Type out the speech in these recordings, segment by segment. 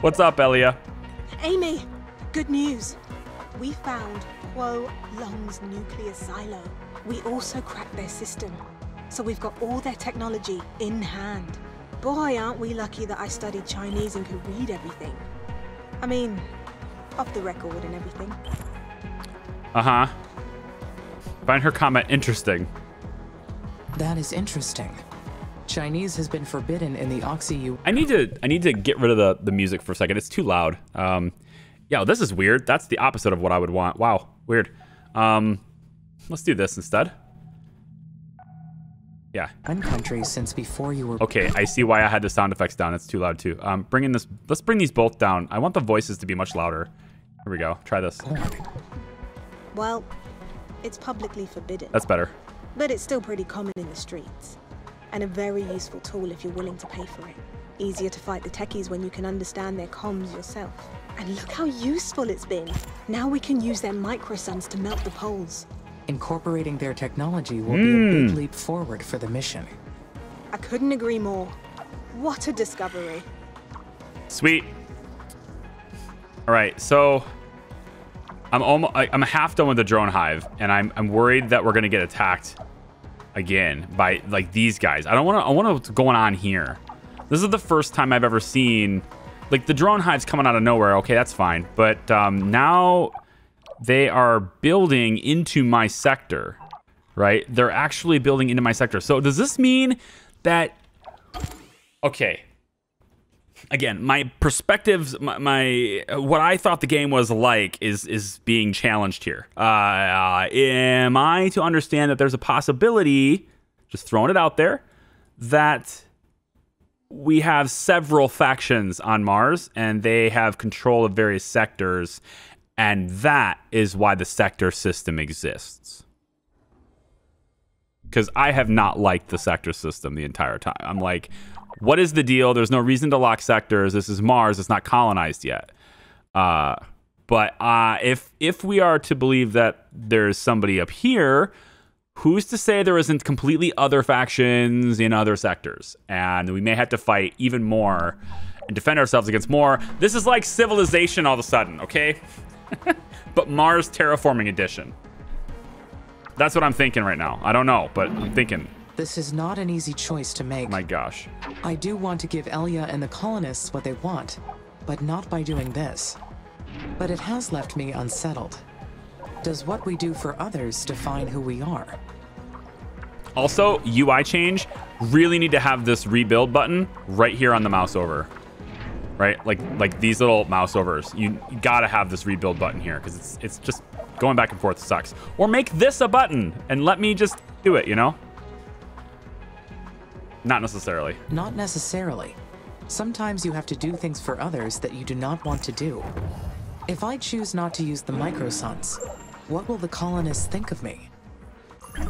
What's up, Elia? AMI, good news. We found Kuo Long's nuclear silo. We also cracked their system. So we've got all their technology in hand. Boy, aren't we lucky that I studied Chinese and could read everything. I mean, off the record and everything. Uh-huh. Find her comment interesting. That is interesting. Chinese has been forbidden in the Oxy I need to I need to get rid of the, the music for a second. It's too loud. Um yeah, this is weird. That's the opposite of what I would want. Wow, weird. Um let's do this instead. Yeah. country since before you were Okay, I see why I had the sound effects down. It's too loud too. Um bringing this let's bring these both down. I want the voices to be much louder. Here we go. Try this. Well, it's publicly forbidden. That's better. But it's still pretty common in the streets. And a very useful tool if you're willing to pay for it. Easier to fight the techies when you can understand their comms yourself. And look how useful it's been. Now we can use their microsuns to melt the poles. Incorporating their technology will be a big hmm. leap forward for the mission. I couldn't agree more. What a discovery. Sweet. All right, so I'm almost I'm half done with the drone hive, and I'm I'm worried that we're gonna get attacked again by like these guys. I don't want to. I want to what's going on here. This is the first time I've ever seen like the drone hives coming out of nowhere. Okay, that's fine, but um, now they are building into my sector, right? They're actually building into my sector. So does this mean that? Okay, again, my perspectives, my, my, what I thought the game was like is is being challenged here. Uh, am I to understand that there's a possibility, just throwing it out there, that we have several factions on Mars and they have control of various sectors, and that is why the sector system exists. Because I have not liked the sector system the entire time. I'm like, what is the deal? There's no reason to lock sectors. This is Mars. It's not colonized yet. Uh, but uh, if if we are to believe that there's somebody up here, who's to say there isn't completely other factions in other sectors, and we may have to fight even more and defend ourselves against more. This is like civilization all of a sudden, okay? but Mars terraforming edition. That's what I'm thinking right now. I don't know, but I'm thinking. This is not an easy choice to make. My gosh. I do want to give Elia and the colonists what they want, but not by doing this. But it has left me unsettled. Does what we do for others define who we are? Also, UI change, really need to have this rebuild button right here on the mouse over. Right? Like like these little mouse overs. You, you gotta have this rebuild button here because it's it's just going back and forth sucks. Or make this a button and let me just do it, you know? Not necessarily. Not necessarily. Sometimes you have to do things for others that you do not want to do. If I choose not to use the microsuns, what will the colonists think of me?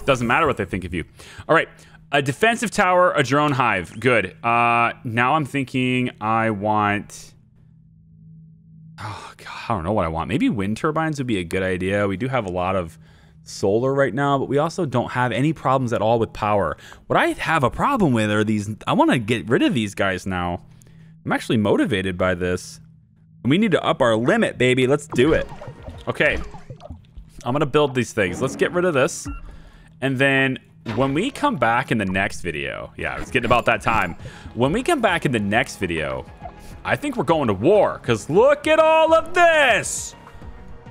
Doesn't matter what they think of you. All right. A defensive tower, a drone hive. Good. Uh, now I'm thinking I want... Oh, God, I don't know what I want. Maybe wind turbines would be a good idea. We do have a lot of solar right now, but we also don't have any problems at all with power. What I have a problem with are these... I want to get rid of these guys now. I'm actually motivated by this. We need to up our limit, baby. Let's do it. Okay. I'm going to build these things. Let's get rid of this. And then when we come back in the next video, yeah, it's getting about that time. When we come back in the next video, I think we're going to war because look at all of this.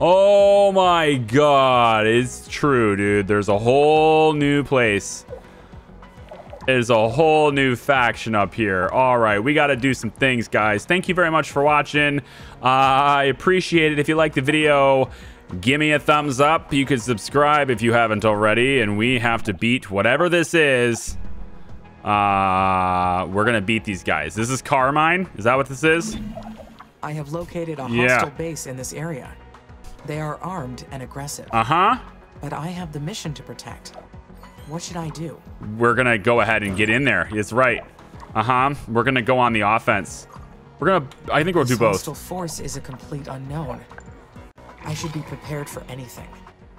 Oh my God, it's true, dude. There's a whole new place. There's a whole new faction up here. All right, we got to do some things, guys. Thank you very much for watching. Uh, I appreciate it. If you like the video, give me a thumbs up. You can subscribe if you haven't already. And we have to beat whatever this is. Uh, we're going to beat these guys. This is Carmine. Is that what this is? I have located a Yeah. hostile base in this area. They are armed and aggressive, Uh-huh. but I have the mission to protect. What should I do? We're going to go ahead and get in there. It's right. Uh-huh. We're going to go on the offense. We're going to... I think we'll do both. hostile force is a complete unknown. I should be prepared for anything.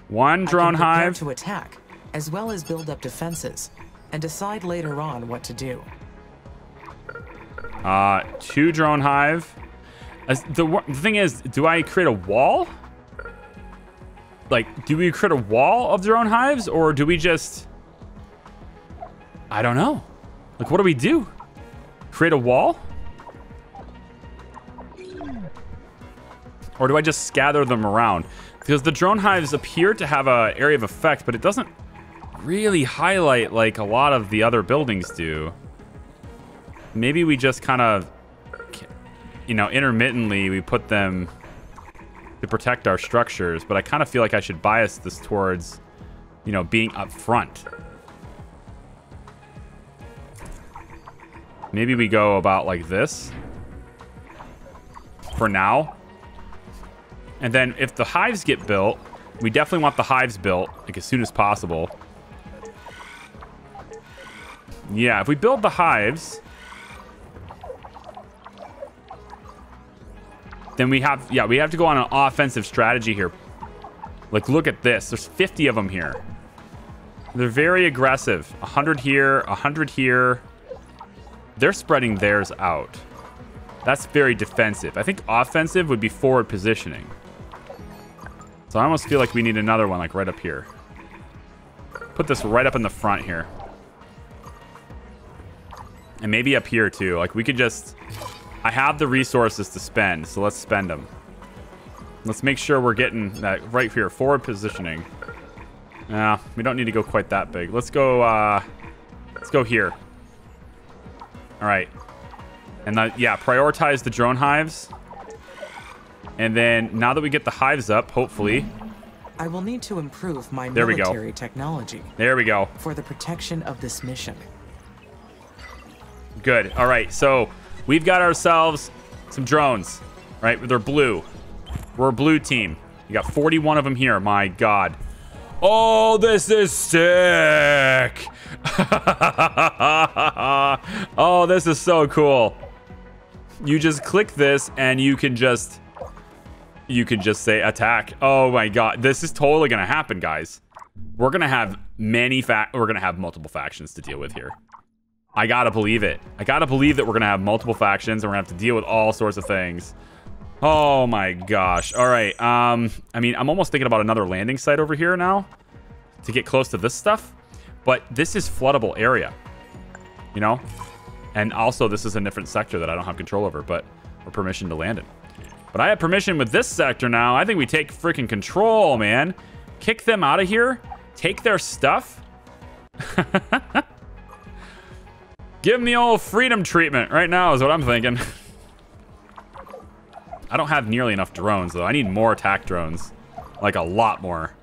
One drone hive. to attack, as well as build up defenses, and decide later on what to do. Uh, two drone hive. As the, the thing is, do I create a wall? Like, do we create a wall of drone hives, or do we just... I don't know. Like, what do we do? Create a wall? Or do I just scatter them around? Because the drone hives appear to have a area of effect, but it doesn't really highlight like a lot of the other buildings do. Maybe we just kind of, you know, intermittently we put them to protect our structures, but I kind of feel like I should bias this towards, you know, being up front. Maybe we go about like this for now. And then if the hives get built, we definitely want the hives built like as soon as possible. Yeah, if we build the hives, then we have, yeah, we have to go on an offensive strategy here. Like, look at this. There's 50 of them here. They're very aggressive. 100 here, 100 here. They're spreading theirs out. That's very defensive. I think offensive would be forward positioning. So I almost feel like we need another one, like right up here. Put this right up in the front here. And maybe up here too. Like we could just... I have the resources to spend, so let's spend them. Let's make sure we're getting that right here. Forward positioning. Nah, we don't need to go quite that big. Let's go, uh... Let's go here. Alright. And that, yeah, prioritize the drone hives. And then now that we get the hives up, hopefully... I will need to improve my there military technology. There we go. For the protection of this mission. Good. All right. So we've got ourselves some drones, right? They're blue. We're a blue team. We got 41 of them here. My God. Oh, this is sick. oh, this is so cool. You just click this and you can just you can just say attack. Oh my god, this is totally gonna happen, guys. We're gonna have many fact. We're gonna have multiple factions to deal with here. I gotta believe it. I gotta believe that we're gonna have multiple factions and we're gonna have to deal with all sorts of things. Oh my gosh. All right. Um, I mean, I'm almost thinking about another landing site over here now to get close to this stuff. But this is floodable area, you know? And also, this is a different sector that I don't have control over, but or permission to land in. But I have permission with this sector now. I think we take freaking control, man. Kick them out of here. Take their stuff. Give them the old freedom treatment right now is what I'm thinking. I don't have nearly enough drones, though. I need more attack drones. Like, a lot more.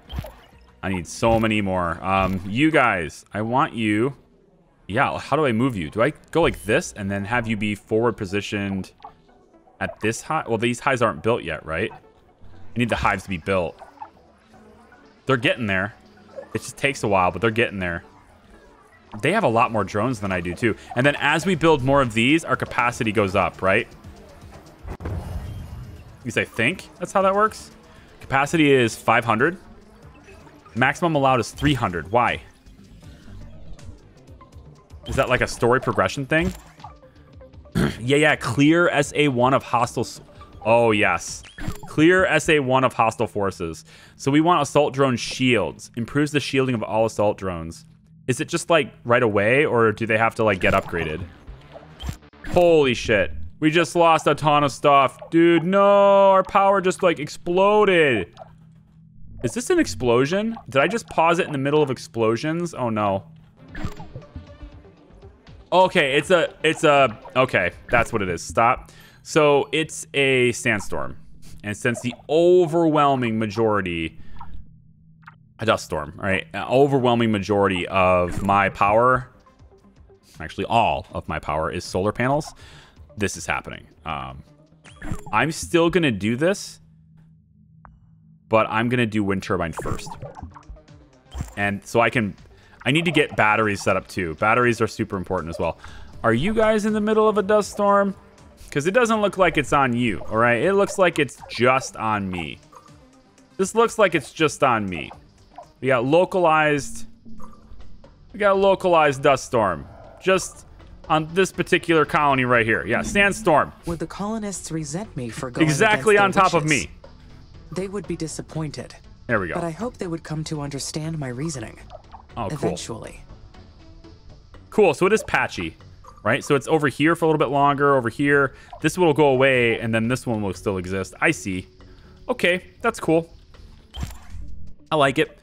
I need so many more. Um, you guys, I want you... Yeah, how do I move you? Do I go like this and then have you be forward positioned at this high? Well, these hives aren't built yet, right? I need the hives to be built. They're getting there. It just takes a while, but they're getting there. They have a lot more drones than I do, too. And then as we build more of these, our capacity goes up, right? You say think? That's how that works? Capacity is 500. Maximum allowed is 300. Why? Is that like a story progression thing? yeah, yeah. Clear SA1 of hostile... Oh, yes. Clear SA1 of hostile forces. So we want assault drone shields. Improves the shielding of all assault drones. Is it just like right away or do they have to like get upgraded? Holy shit. We just lost a ton of stuff. Dude, no. Our power just like exploded. Is this an explosion? Did I just pause it in the middle of explosions? Oh no. Okay, it's a, it's a, okay, that's what it is. Stop. So it's a sandstorm. And since the overwhelming majority, a dust storm, right? An overwhelming majority of my power, actually all of my power is solar panels, this is happening. Um, I'm still to do this, but I'm to do wind turbine first. And so I can I need to get batteries set up too. Batteries are super important as well. Are you guys in the middle of a dust storm? Because it doesn't look like it's on you, all right? It looks like it's just on me. This looks like it's just on me. We got localized... We got localized dust storm. Just on this particular colony right here. Yeah, sandstorm. Would the colonists resent me for going Exactly on top of me. They would be disappointed. There we go. But I hope they would come to understand my reasoning. oh, cool. Eventually. Cool. So it is patchy, right? So it's over here for a little bit longer, over here. This one will go away, and then this one will still exist. I see. Okay, that's cool. I like it.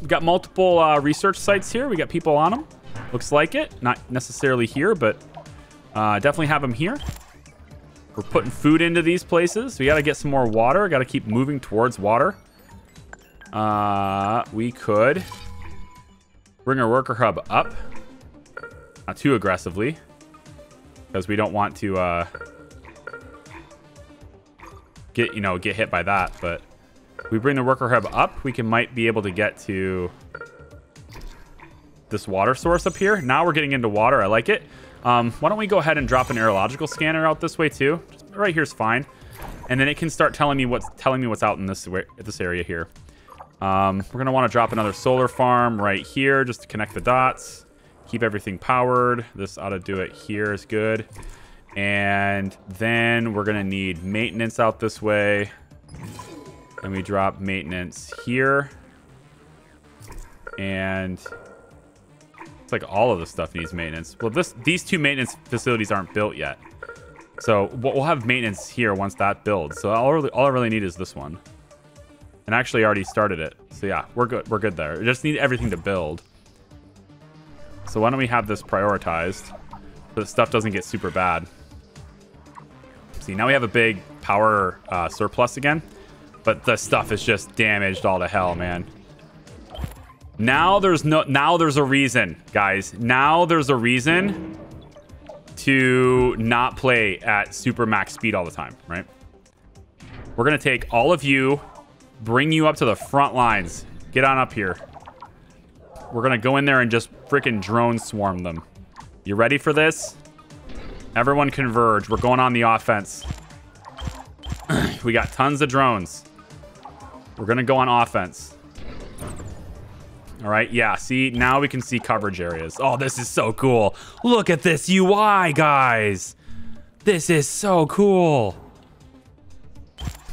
We got multiple uh, research sites here. We got people on them. Looks like it. Not necessarily here, but uh, definitely have them here. We're putting food into these places. We got to get some more water. Got to keep moving towards water. Uh, we could bring our worker hub up. Not too aggressively. Because we don't want to uh, get, you know, get hit by that. But we bring the worker hub up, we can might be able to get to this water source up here. Now we're getting into water. I like it. Um, why don't we go ahead and drop an areological scanner out this way too? Just right here's fine. And then it can start telling me what's telling me what's out in this wa- this area here. Um, we're gonna want to drop another solar farm right here just to connect the dots. Keep everything powered. This ought to do it here is good. And then we're gonna need maintenance out this way. And we drop maintenance here. And it's like all of the stuff needs maintenance. Well, this these two maintenance facilities aren't built yet. So we'll have maintenance here once that builds. So all, really, all I really need is this one. And I actually already started it. So yeah, we're good. We're good there. We just need everything to build. So why don't we have this prioritized so that stuff doesn't get super bad. See, now we have a big power uh, surplus again. But the stuff is just damaged all to hell, man. Now there's no now there's a reason, guys. Now there's a reason to not play at super max speed all the time, right? We're gonna take all of you, bring you up to the front lines. Get on up here. We're gonna go in there and just freaking drone swarm them. You ready for this? Everyone converge. We're going on the offense. we got tons of drones. We're gonna go on offense. All right, yeah, see, now we can see coverage areas. Oh, this is so cool. Look at this UI, guys. This is so cool.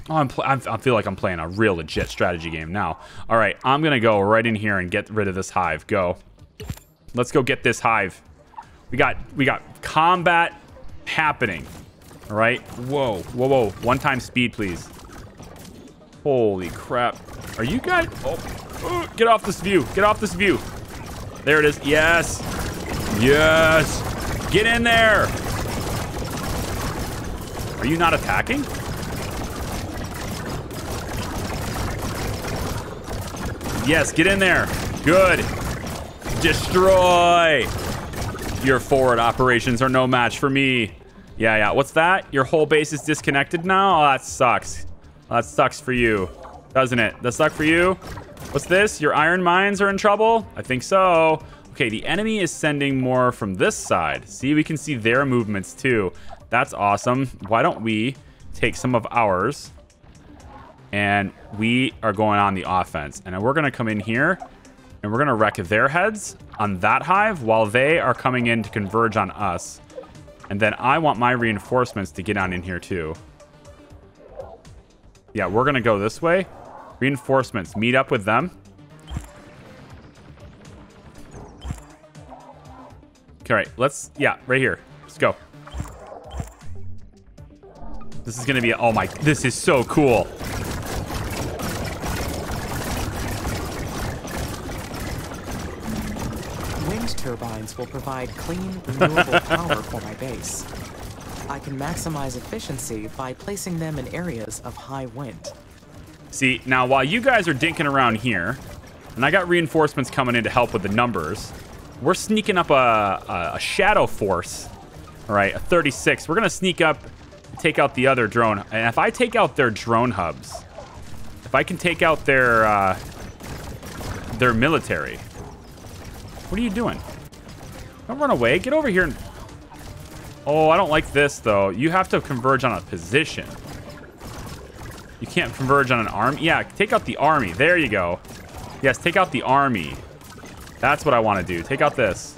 Oh, I'm, I feel like I'm playing a real legit strategy game now. All right, I'm going to go right in here and get rid of this hive. Go. Let's go get this hive. We got we got combat happening. All right. Whoa, whoa, whoa. One time speed, please. Holy crap. Are you guys? Oh, oh, get off this view. Get off this view. There it is. Yes. Yes. Get in there. Are you not attacking? Yes, get in there. Good. Destroy. Your forward operations are no match for me. Yeah, yeah. What's that? Your whole base is disconnected now? Oh, that sucks. That sucks for you, doesn't it? That suck for you? What's this? Your iron mines are in trouble? I think so. Okay, the enemy is sending more from this side. See, we can see their movements too. That's awesome. Why don't we take some of ours and we are going on the offense. And we're going to come in here and we're going to wreck their heads on that hive while they are coming in to converge on us. And then I want my reinforcements to get on in here too. Yeah, we're going to go this way. Reinforcements, meet up with them. Okay, right, let's, yeah, right here. Let's go. This is going to be, oh my, this is so cool. Wind turbines will provide clean, renewable power for my base. I can maximize efficiency by placing them in areas of high wind. See, now while you guys are dinking around here, and I got reinforcements coming in to help with the numbers, we're sneaking up a, a, a shadow force. All right, a 36. We're going to sneak up take out the other drone. And if I take out their drone hubs, if I can take out their, uh, their military. What are you doing? Don't run away. Get over here and... Oh, I don't like this, though. You have to converge on a position. You can't converge on an army. Yeah, take out the army. There you go. Yes, take out the army. That's what I want to do. Take out this.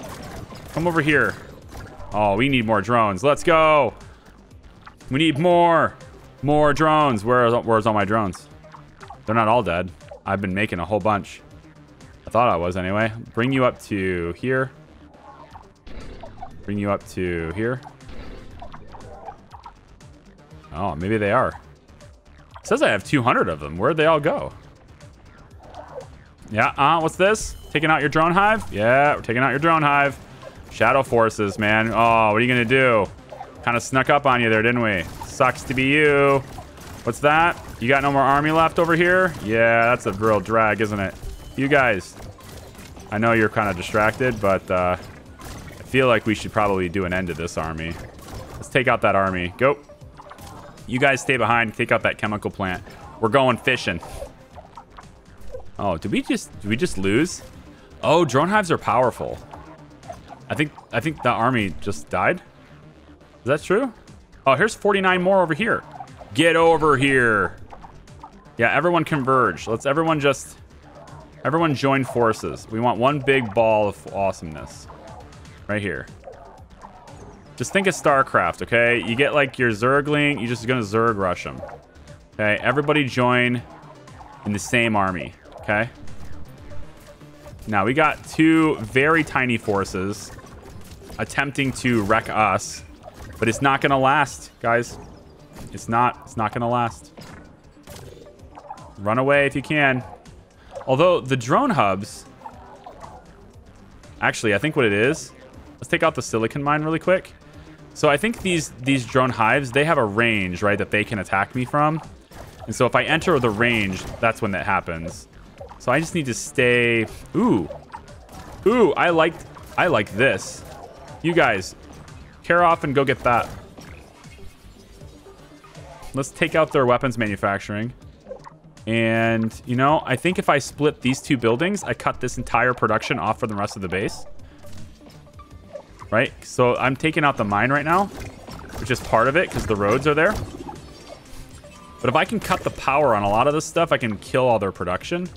Come over here. Oh, we need more drones. Let's go. We need more. More drones. Where are, where's all my drones? They're not all dead. I've been making a whole bunch. I thought I was anyway. Bring you up to here. Bring you up to here. Oh, maybe they are. It says I have 200 of them. Where'd they all go? Yeah, uh, what's this? Taking out your drone hive? Yeah, we're taking out your drone hive. Shadow forces, man. Oh, what are you gonna do? Kind of snuck up on you there, didn't we? Sucks to be you. What's that? You got no more army left over here? Yeah, that's a real drag, isn't it? You guys. I know you're kind of distracted, but uh, I feel like we should probably do an end to this army. Let's take out that army. Go. You guys stay behind. Take out that chemical plant. We're going fishing. Oh, did we just did we just lose? Oh, drone hives are powerful. I think I think the army just died. Is that true? Oh, here's 49 more over here. Get over here. Yeah, everyone converge. Let's everyone just everyone join forces. We want one big ball of awesomeness. Right here. Just think of StarCraft, okay? You get like your Zergling, you're just gonna Zerg rush them. Okay, everybody join in the same army, okay? Now we got two very tiny forces attempting to wreck us, but it's not gonna last, guys. It's not. It's not gonna last. Run away if you can. Although the drone hubs, actually, I think what it is. Let's take out the silicon mine really quick. So I think these these drone hives, they have a range, right, that they can attack me from. And so if I enter the range, that's when that happens. So I just need to stay. Ooh, ooh, I like I like this. You guys, care off and go get that. Let's take out their weapons manufacturing. And, you know, I think if I split these two buildings, I cut this entire production off for the rest of the base. Right? So I'm taking out the mine right now, which is part of it because the roads are there. But if I can cut the power on a lot of this stuff, I can kill all their production.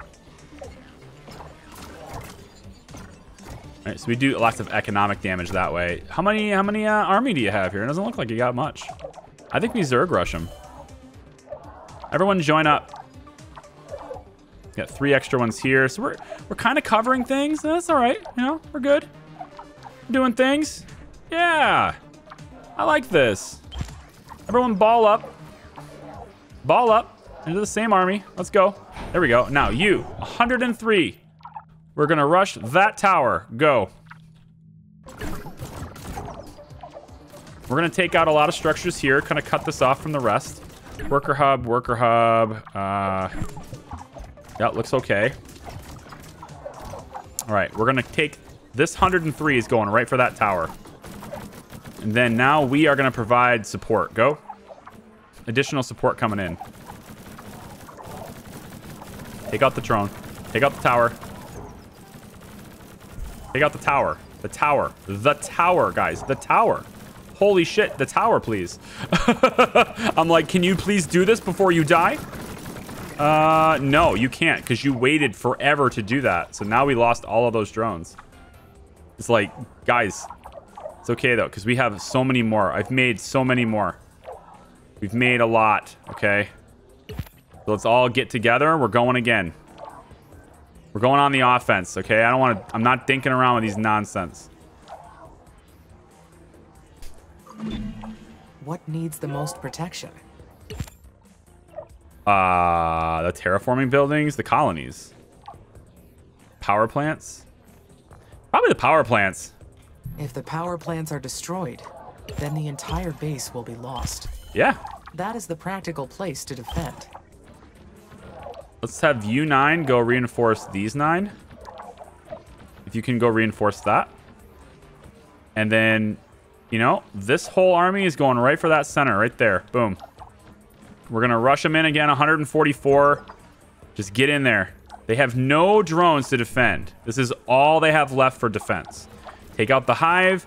All right, so we do lots of economic damage that way. How many how many uh, army do you have here? It doesn't look like you got much. I think we Zerg rush them. Everyone join up. Got three extra ones here. So we're we're kind of covering things. That's all right. You know, we're good. Doing things. Yeah. I like this. Everyone ball up. Ball up into the same army. Let's go. There we go. Now you, 103. We're to rush that tower. Go. We're to take out a lot of structures here. Kind of cut this off from the rest. Worker hub, worker hub. Uh, yeah, looks okay. All right, we're to take... This 103 is going right for that tower. And then now we are going to provide support. Go. Additional support coming in. Take out the drone. Take out the tower. Take out the tower. The tower. The tower, guys. The tower. Holy shit, the tower, please. I'm like, can you please do this before you die? Uh, no, you can't, because you waited forever to do that. So now we lost all of those drones. It's like, guys, it's okay, though, because we have so many more. I've made so many more. We've made a lot, okay? So let's all get together. We're going again. We're going on the offense, okay? I don't want to... I'm not dinking around with these nonsense. What needs the most protection? Uh, the terraforming buildings, the colonies. Power plants? Probably the power plants. If the power plants are destroyed, then the entire base will be lost. Yeah. That is the practical place to defend. Let's have you nine go reinforce these nine. If you can go reinforce that. And then, you know, this whole army is going right for that center right there. Boom. We're going to rush them in again, 144. Just get in there. They have no drones to defend. This is all they have left for defense. Take out the hive.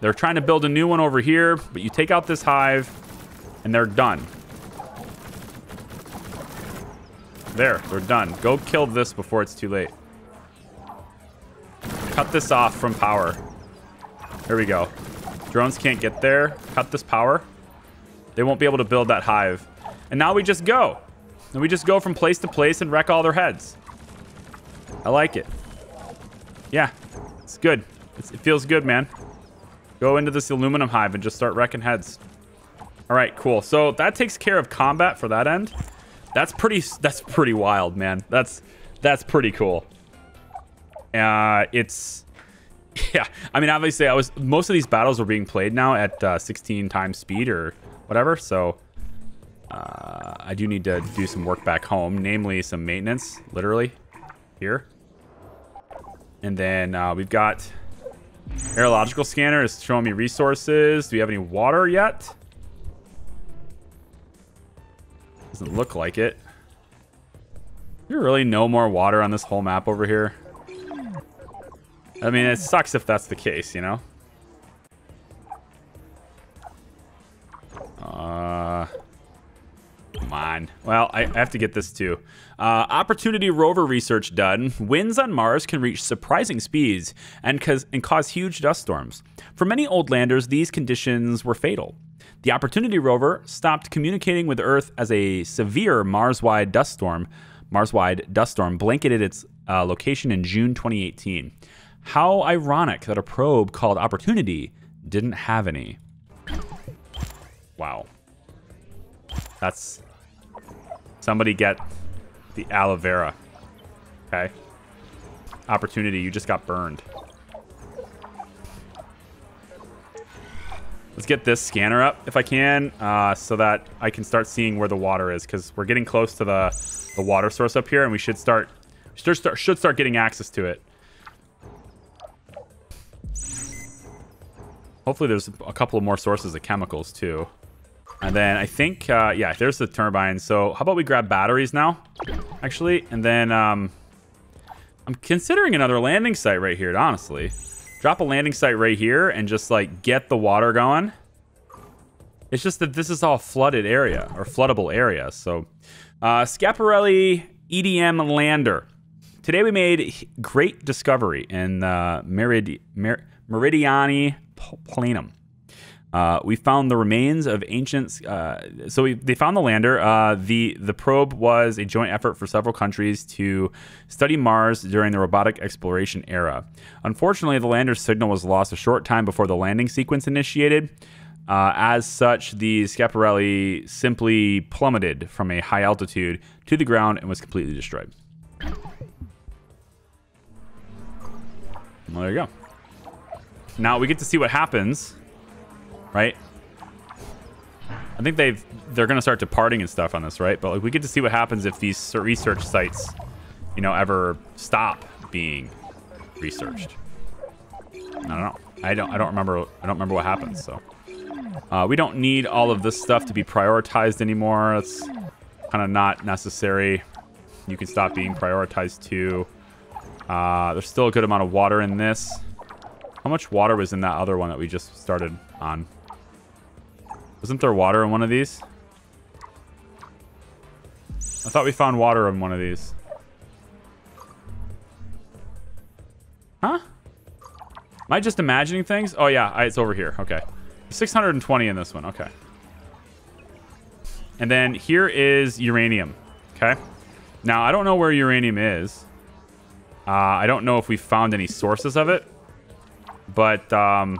They're trying to build a new one over here, but you take out this hive, and they're done. There, they're done. Go kill this before it's too late. Cut this off from power. There we go. Drones can't get there. Cut this power. They won't be able to build that hive. And now we just go. And we just go from place to place and wreck all their heads. I like it. Yeah, it's good. It's, it feels good, man. Go into this aluminum hive and just start wrecking heads. All right, cool. So that takes care of combat for that end. That's pretty. That's pretty wild, man. That's that's pretty cool. Uh, it's yeah. I mean, obviously, I was most of these battles are being played now at uh, 16 times speed or whatever. So uh, I do need to do some work back home, namely some maintenance, literally here. And then uh, we've got areological scanner is showing me resources. Do we have any water yet? Doesn't look like it. There really no more water on this whole map over here? I mean, it sucks if that's the case, you know? On. Well, I, have to get this too. Uh, Opportunity rover research done. Winds on Mars can reach surprising speeds and, cause, and cause huge dust storms. For many old landers, these conditions were fatal. The Opportunity rover stopped communicating with Earth as a severe Mars-wide dust storm, Mars-wide dust storm blanketed its uh, location in June 2018. How ironic that a probe called Opportunity didn't have any. Wow. That's... Somebody get the aloe vera. Okay. Opportunity, you just got burned. Let's get this scanner up if I can, uh, so that I can start seeing where the water is, because we're getting close to the, the water source up here, and we should start, should start should start getting access to it. Hopefully there's a couple of more sources of chemicals, too. And then I think, uh, yeah, there's the turbine. So how about we grab batteries now, actually? And then um, I'm considering another landing site right here, honestly. Drop a landing site right here and just, like, get the water going. It's just that this is all flooded area, or floodable area. So, uh, Schiaparelli EDM lander. Today we made great discovery in uh, Merid Mer Meridiani Planum. Uh, we found the remains of ancient. Uh, so we, they found the lander. Uh, the the probe was a joint effort for several countries to study Mars during the robotic exploration era. Unfortunately, the lander's signal was lost a short time before the landing sequence initiated. Uh, as such, the Schiaparelli simply plummeted from a high altitude to the ground and was completely destroyed. Well, there you go. Now we get to see what happens right? I think they've they're gonna start departing and stuff on this, right? But like we get to see what happens if these research sites, you know, ever stop being researched. I don't know. I don't I don't remember I don't remember what happens. So uh, we don't need all of this stuff to be prioritized anymore. It's kind of not necessary. You can stop being prioritized too. Uh, there's still a good amount of water in this. How much water was in that other one that we just started on? Wasn't there water in one of these? I thought we found water in one of these. Huh? Am I just imagining things? Oh, yeah. it's over here. Okay. 620 in this one. Okay. And then here is uranium. Okay. Now, I don't know where uranium is. Uh, I don't know if we found any sources of it. But, um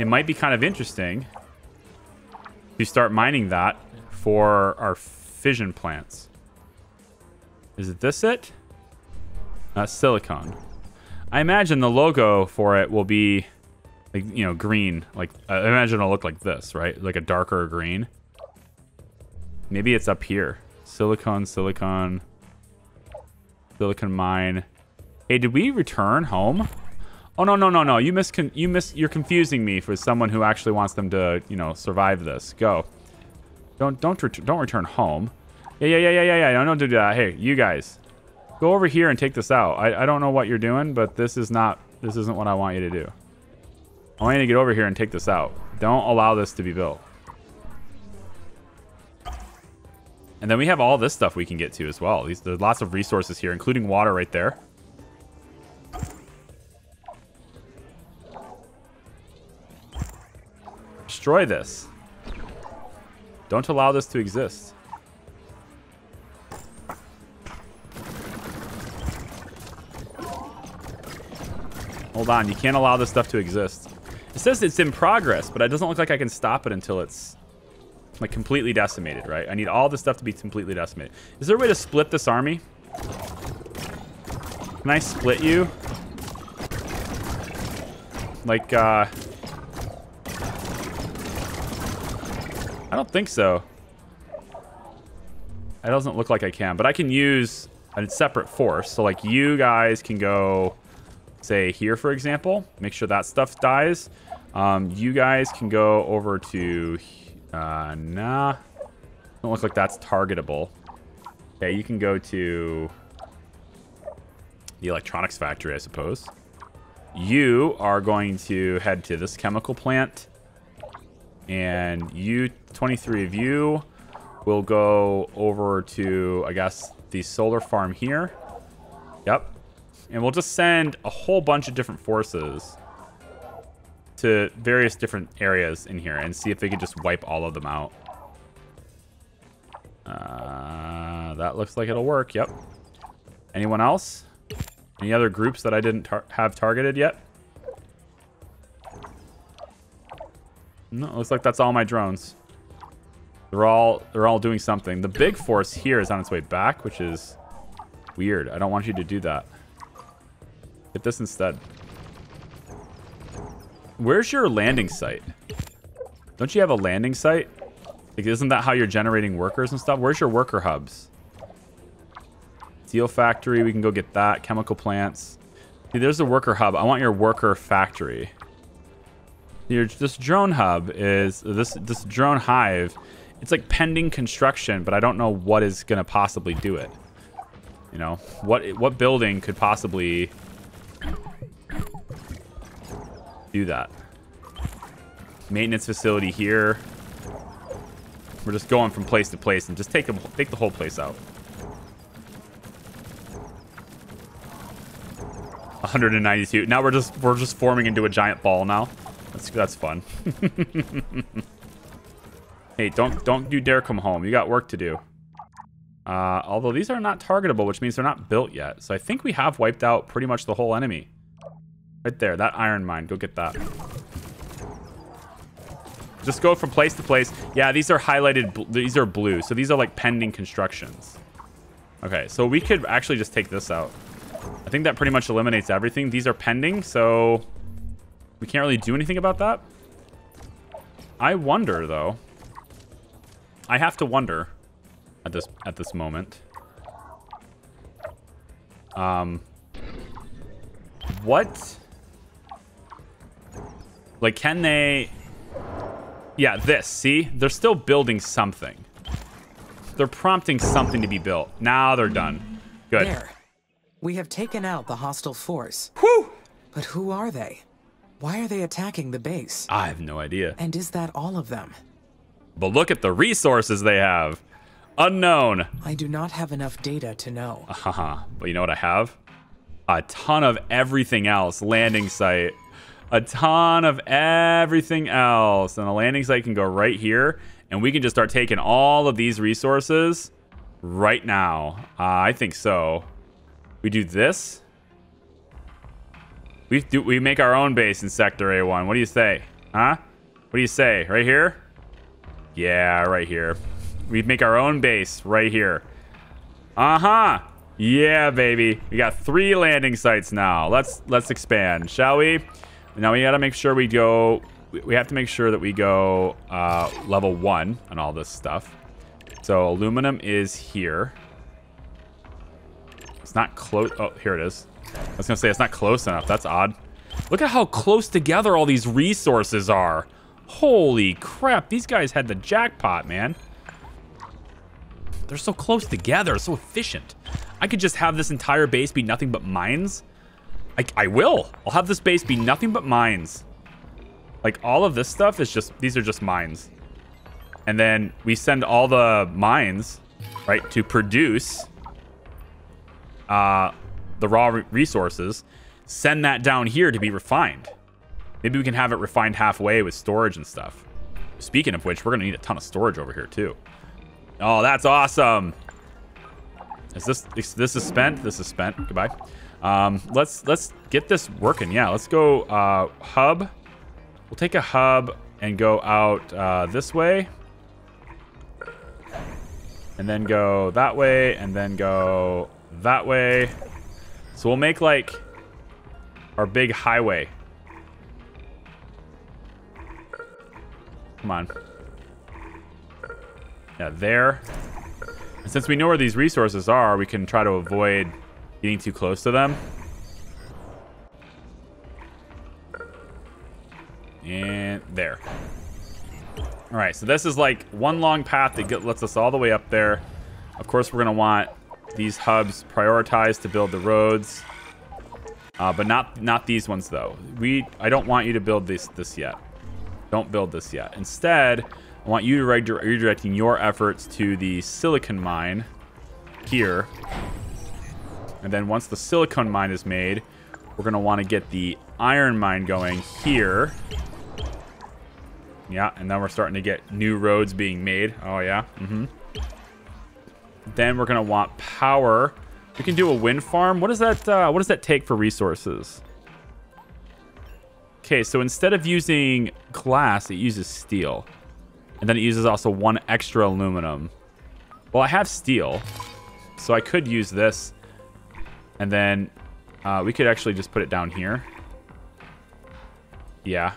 it might be kind of interesting to start mining that for our fission plants. Is it this it? That's silicon. I imagine the logo for it will be, like, you know, green. Like, I imagine it'll look like this, right? Like a darker green. Maybe it's up here. Silicon, silicon, silicon mine. Hey, did we return home? Oh no no no no! You miss you miss you're confusing me for someone who actually wants them to you know survive this. Go. Don't don't ret don't return home. Yeah yeah yeah yeah yeah yeah. Don't do that. Hey, you guys, go over here and take this out. I I don't know what you're doing, but this is not this isn't what I want you to do. I want you to get over here and take this out. Don't allow this to be built. And then we have all this stuff we can get to as well. These there's lots of resources here, including water right there. Destroy this. Don't allow this to exist. Hold on, you can't allow this stuff to exist. It says it's in progress, but it doesn't look like I can stop it until it's like completely decimated, right? I need all this stuff to be completely decimated. Is there a way to split this army? Can I split you? Like, uh... I don't think so. It doesn't look like I can, but I can use a separate force. So, like, you guys can go, say, here, for example. Make sure that stuff dies. Um, you guys can go over to... Uh, nah. Don't look like that's targetable. Okay, you can go to the electronics factory, I suppose. You are going to head to this chemical plant. And you, 23 of you, will go over to, I guess, the solar farm here. Yep. And we'll just send a whole bunch of different forces to various different areas in here and see if they can just wipe all of them out. Uh, that looks like it'll work. Yep. Anyone else? Any other groups that I didn't tar have targeted yet? No, looks like that's all my drones. They're all they're all doing something. The big force here is on its way back, which is weird. I don't want you to do that. Get this instead. Where's your landing site? Don't you have a landing site? Like, isn't that how you're generating workers and stuff? Where's your worker hubs? Steel factory, we can go get that. Chemical plants. See, there's the worker hub. I want your worker factory. Your, this drone hub is, this, this drone hive, it's like pending construction, but I don't know what is to possibly do it. You know, what what building could possibly do that? Maintenance facility here. We're just going from place to place and just take, them, take the whole place out. 192. Now we're just we're just forming into a giant ball now. That's that's fun. hey, don't don't you dare come home. You got work to do. Uh, although these are not targetable, which means they're not built yet. So I think we have wiped out pretty much the whole enemy. Right there, that iron mine. Go get that. Just go from place to place. Yeah, these are highlighted. These are blue. So these are like pending constructions. Okay, so we could actually just take this out. I think that pretty much eliminates everything. These are pending, so we can't really do anything about that. I wonder, though. I have to wonder at this at this moment. Um, what? Like, can they? Yeah, this. See, they're still building something. They're prompting something to be built. Now they're done. Good. There. We have taken out the hostile force. Whew! But who are they? Why are they attacking the base? I have no idea. And is that all of them? But look at the resources they have. Unknown. I do not have enough data to know. Haha. but you know what I have? A ton of everything else. Landing site. A ton of everything else. And the landing site can go right here. And we can just start taking all of these resources right now. Uh, I think so. We do this. We do we make our own base in Sector A1. What do you say? Huh? What do you say? Right here? Yeah, right here. We make our own base right here. Uh-huh. Yeah, baby. We got three landing sites now. Let's let's expand, shall we? Now we got to make sure we go we have to make sure that we go uh, level one on all this stuff. So aluminum is here. It's not close. Oh, here it is. I was to say it's not close enough. That's odd. Look at how close together all these resources are. Holy crap. These guys had the jackpot, man. They're so close together. So efficient. I could just have this entire base be nothing but mines. I, I will. I'll have this base be nothing but mines. Like, all of this stuff is just... These are just mines. And then we send all the mines, right, to produce uh, the raw re resources, send that down here to be refined. Maybe we can have it refined halfway with storage and stuff. speaking of which, we're gonna need a ton of storage over here too. Oh, that's awesome. Is this this is spent? This is spent. Goodbye. Um, let's let's get this working. Yeah, let's go uh, hub. We'll take a hub and go out uh, this way, and then go that way, and then go that way. So we'll make like our big highway. Come on. Yeah, there. And since we know where these resources are, we can try to avoid getting too close to them. And there. All right, so this is like one long path that get, lets us all the way up there. Of course, we're going to want these hubs prioritized to build the roads. Uh, but not not these ones though. We I don't want you to build this this yet. Don't build this yet. Instead, I want you to redirecting your efforts to the silicon mine here. And then once the silicon mine is made, we're to want to get the iron mine going here. Yeah, and then we're starting to get new roads being made. Oh, yeah. Mm-hmm. Then we're to want power. We can do a wind farm. What does that, uh, what does that take for resources? Okay, so instead of using glass, it uses steel. And then it uses also one extra aluminum. Well, I have steel, so I could use this. And then uh, we could actually just put it down here. Yeah.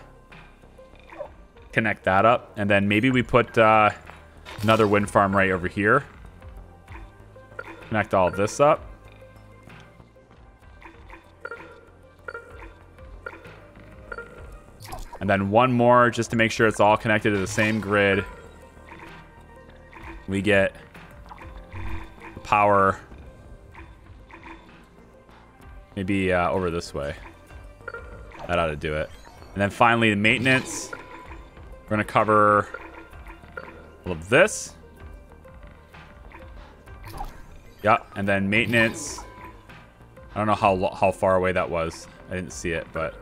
Connect that up. And then maybe we put uh, another wind farm right over here. Connect all this up. And then one more just to make sure it's all connected to the same grid. We get the power maybe uh, over this way. That ought to do it. And then finally the maintenance. We're to cover all of this. Yep, and then maintenance. I don't know how how far away that was. I didn't see it, but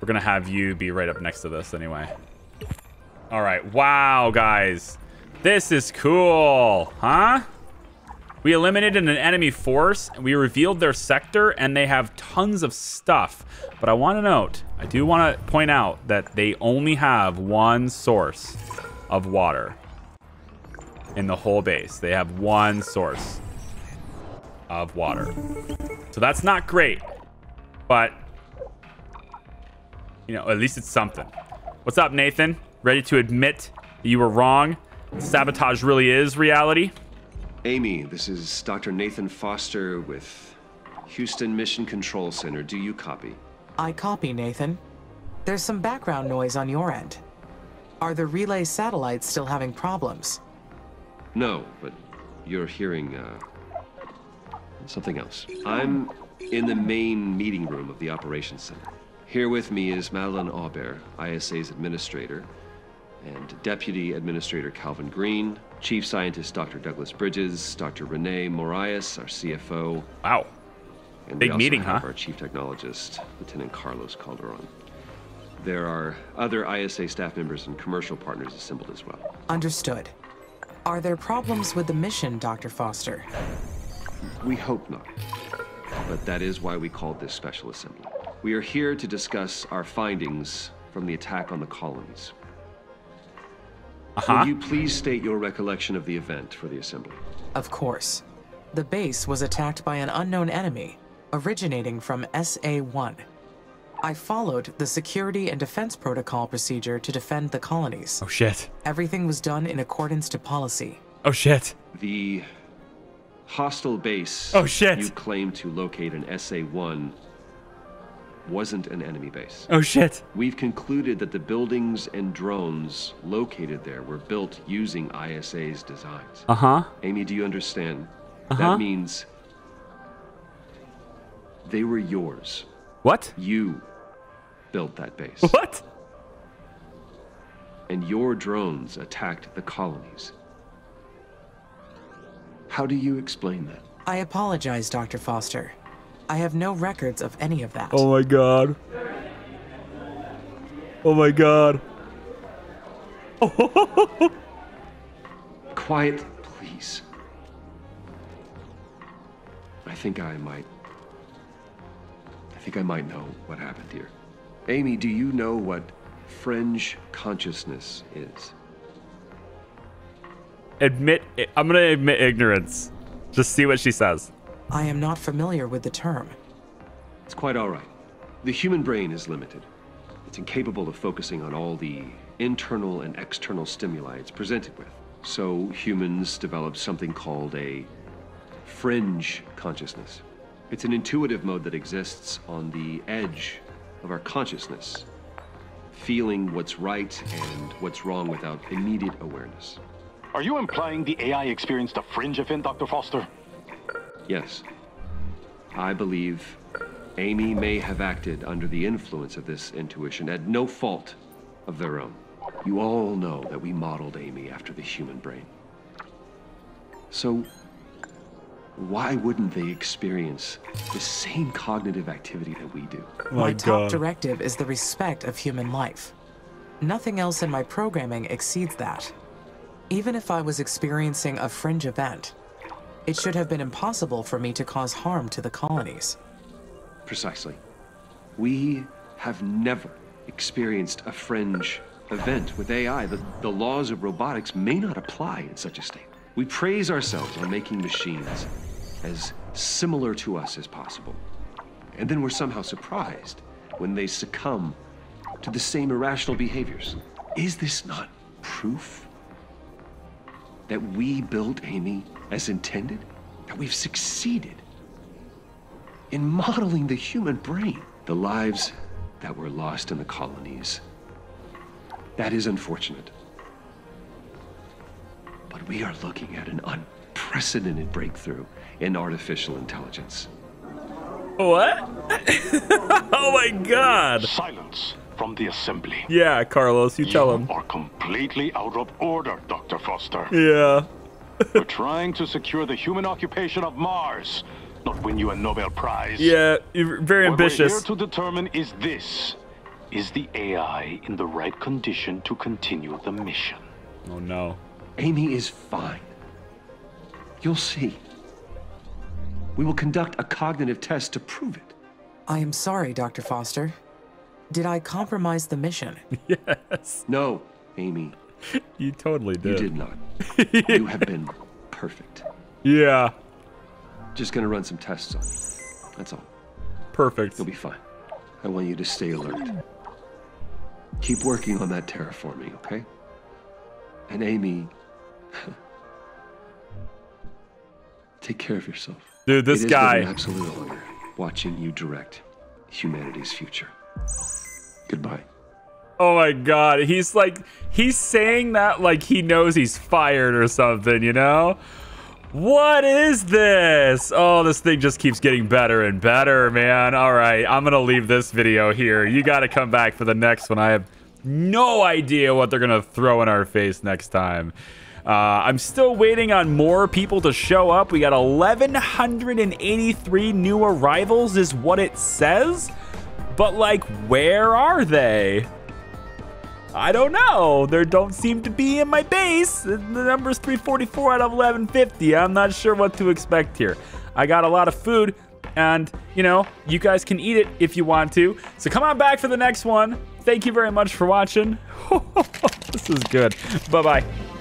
we're going to have you be right up next to this anyway. All right. Wow, guys. This is cool. Huh? We eliminated an enemy force. We revealed their sector, and they have tons of stuff. But I want to note, I do want to point out that they only have one source of water in the whole base. They have one source of water. So that's not great, but you know, at least it's something. What's up, Nathan? Ready to admit that you were wrong? Sabotage really is reality? AMI, this is Dr. Nathan Foster with Houston Mission Control Center. Do you copy? I copy, Nathan. There's some background noise on your end. Are the relay satellites still having problems? No, but you're hearing uh, something else. I'm in the main meeting room of the Operations Center. Here with me is Madeline Aubert, ISA's administrator, and Deputy Administrator Calvin Green, Chief Scientist Dr. Douglas Bridges, Dr. Renee Morias, our CFO. Wow. And Big we also meeting, have huh? Our Chief Technologist, Lieutenant Carlos Calderon. There are other ISA staff members and commercial partners assembled as well. Understood. Are there problems with the mission, Dr. Foster? We hope not. But that is why we called this special assembly. We are here to discuss our findings from the attack on the colonies. Uh-huh. Will you please state your recollection of the event for the assembly? Of course. The base was attacked by an unknown enemy, originating from SA-1. I followed the security and defense protocol procedure to defend the colonies. Oh, shit. Everything was done in accordance to policy. Oh, shit. The hostile base Oh, shit. you claim to locate in SA-1 wasn't an enemy base. Oh, shit. We've concluded that the buildings and drones located there were built using ISA's designs. Uh-huh. AMI, do you understand? Uh-huh. That means they were yours. What? You built that base. What? And your drones attacked the colonies. How do you explain that? I apologize, Dr. Foster. I have no records of any of that. Oh, my God. Oh, my God. Quiet, please. I think I might. I think I might know what happened here. AMI, do you know what fringe consciousness is? Admit, I'm gonna admit ignorance. Just see what she says. I am not familiar with the term. It's quite all right. The human brain is limited. It's incapable of focusing on all the internal and external stimuli it's presented with. So humans develop something called a fringe consciousness. It's an intuitive mode that exists on the edge of our consciousness, feeling what's right and what's wrong without immediate awareness. Are you implying the AI experienced a fringe event, Dr. Foster? Yes. I believe AMI may have acted under the influence of this intuition at no fault of their own. You all know that we modeled AMI after the human brain. So, why wouldn't they experience the same cognitive activity that we do? my top directive is the respect of human life. Nothing else in my programming exceeds that. Even if I was experiencing a fringe event, it should have been impossible for me to cause harm to the colonies. Precisely. We have never experienced a fringe event with AI. The, the laws of robotics may not apply in such a state. We praise ourselves on making machines as similar to us as possible. And then we're somehow surprised when they succumb to the same irrational behaviors. Is this not proof that we built AMI as intended? That we've succeeded in modeling the human brain? The lives that were lost in the colonies. That is unfortunate. But we are looking at an unprecedented breakthrough in artificial intelligence. What? oh my god. Silence from the assembly. Yeah, Carlos, you tell you him. are completely out of order, Dr. Foster. Yeah. We're trying to secure the human occupation of Mars, not win you a Nobel Prize. Yeah, you're very What we're here to determine is this. Is the AI in the right condition to continue the mission? Oh no. AMI is fine. You'll see. We will conduct a cognitive test to prove it. I am sorry, Dr. Foster. Did I compromise the mission? Yes. No, AMI, You totally did. you did. did not. you have been perfect. Yeah. Just gonna run some tests on you. That's all. Perfect. You'll be fine. I want you to stay alert. Keep working on that terraforming, okay? And AMI, take care of yourself. Dude, this It has guy. been an absolute honor watching you direct humanity's future. Goodbye. Oh my god. He's like he's saying that like he knows he's fired or something, you know? What is this? Oh, this thing just keeps getting better and better, man. All right, I'm going to leave this video here. You got to come back for the next one. I have no idea what they're going to throw in our face next time. Uh, I'm still waiting on more people to show up. We got 1,183 new arrivals, is what it says. But, like, where are they? I don't know. There don't seem to be in my base. The number's 344 out of 1150. I'm not sure what to expect here. I got a lot of food, and, you know, you guys can eat it if you want to. So come on back for the next one. Thank you very much for watching. this is good. Bye-bye.